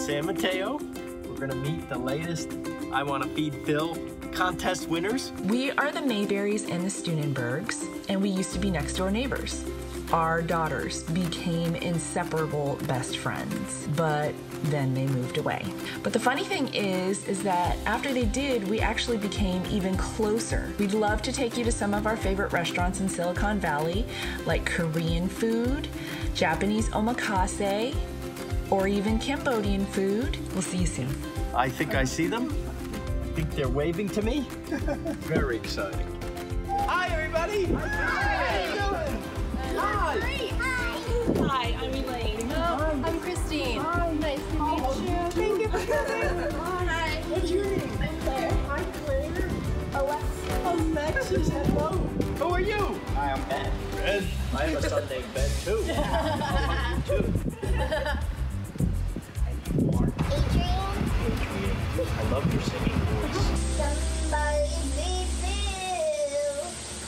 San Mateo. We're gonna meet the latest I Wanna Feed Phil contest winners. We are the Mayberries and the Steunenbergs, and we used to be next door neighbors. Our daughters became inseparable best friends, but then they moved away. But the funny thing is, is that after they did, we actually became even closer. We'd love to take you to some of our favorite restaurants in Silicon Valley, like Korean food, Japanese omakase, or even Cambodian food. We'll see you soon. I think I see them. I think they're waving to me. Very exciting. Hi, everybody. Hi, Hi. Hi. Hi. Hi. I'm Elaine. Oh, I'm Christine. Hi. Nice to meet you. Thank you for coming. Hi. What's your name? I'm Claire. I'm Claire. Alexa. Alexis, hello. Who are you? Hi, I'm Ben. Ben. I have a son named Ben, too. Adrian, I love your singing voice. somebody be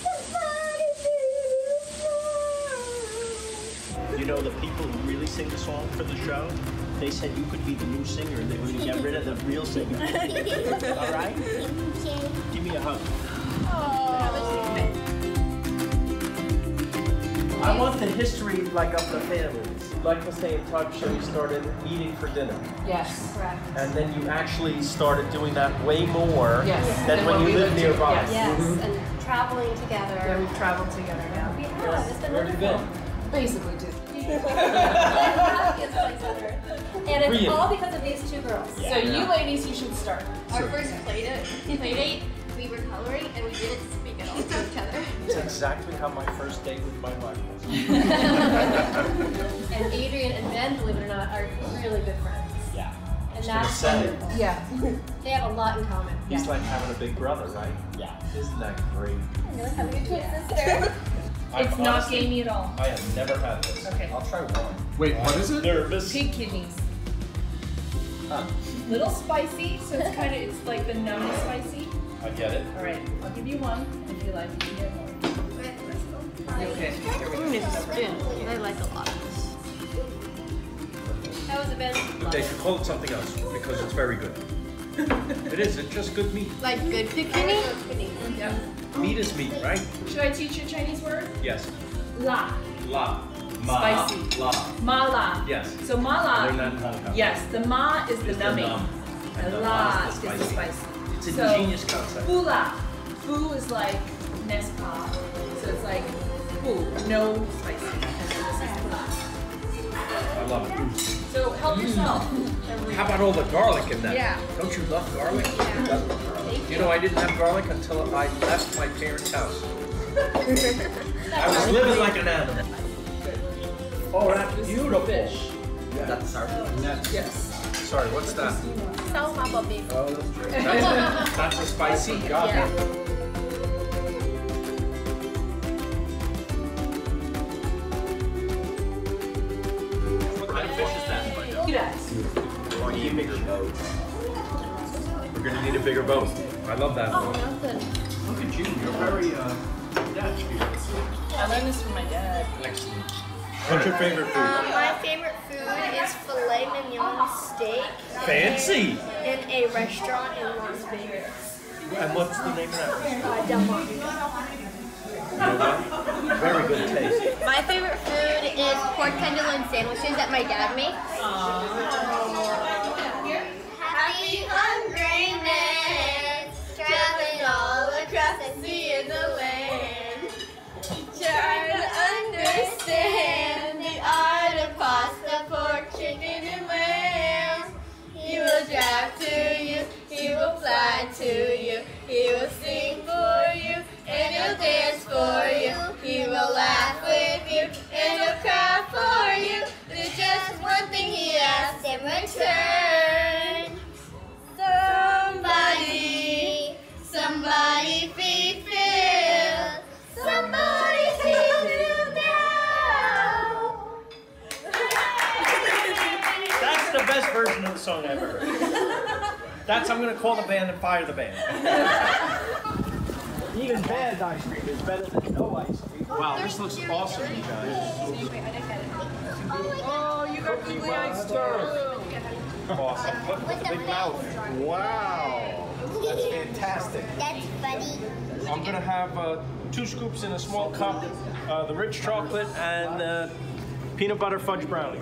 Somebody be You know, the people who really sing the song for the show, they said you could be the new singer and they to get rid of the real singer. All right? Give me a hug. I want the history like of the families. Like was saying, talk show, you started eating for dinner. Yes. Correct. And then you actually started doing that way more Yes. than Than when when you we lived lived nearby. yes. Yes, Mhm. and traveling together. Yeah, we've traveled together now. We have. It's been Where have you been? Basically, just. Happiest place. And it's Really? all because of these two girls. So you ladies, you should start. Our first play date, play date, we were coloring and we didn't speak at all to each other. It's exactly how my first date with my wife was. And Adrian and Ben, believe it or not, are really good friends. Yeah. And gonna that's say. wonderful. Yeah. They have a lot in common. He's like having a big brother, right? Yeah. Isn't that great? You're like having a twin sister. I've It's not honestly- gamey at all. I have never had this. Okay. I'll try one. Wait, what is it? Nervous. Pig kidneys. Huh. Little spicy, so it's kind of it's like the nummy spicy. I get it. All right, I'll give you one. If you like, you can get more. Okay. Here we go. I like a lot. That was a Ben. They should call it something else because it's very good. it is. It's just good meat. Like good picnic? Yeah. Meat is meat, right? Should I teach you a Chinese word? Yes. La. La. Ma. Spicy. La. Mala. Yes. So mala. They're not in Hong Kong. Yes, the ma is the It's the numbing. numb. And And the la la is is the the spicy. Spicy. It's a So- genius concept. Fula. Fu is like Nespa. So it's like fu, no spicy. And then this is fula. I love it. So help mm. yourself. How about all the garlic in that? Yeah. Don't you love garlic? Yeah. You know, I didn't have garlic until I left my parents' house. I was living like an animal. Oh, that's beautiful. Fish. That's Yes. Sorry, what's that? Salma babi. Oh, that's true. That's, that's a spicy. Got Yeah. it. What kind of fish is that? Yes. Oh, need a bigger boat. We're gonna need a bigger boat. I love that Oh, one. nothing. Look at you. You're very uh, Dutch here. I learned this from my dad. Excellent. What's your favorite food? Um, Fancy. In a restaurant in Las Vegas. And what's the name of that restaurant? Uh, Del Monte. You know what? Very good taste. My favorite food is pork tenderloin sandwiches that my dad makes. Happy somebody feed Phil. Somebody feed Phil now. That's the best version of the song I've ever heard. That's I'm gonna call the band and fire the band. Even bad ice cream is better than no ice cream. Wow, this looks awesome, you guys. Oh, you got googly eyes too. Awesome. Look at the big mouth. Wow. That's fantastic. That's funny. I'm gonna have uh, two scoops in a small cup, uh, the rich chocolate and uh, peanut butter fudge brownie.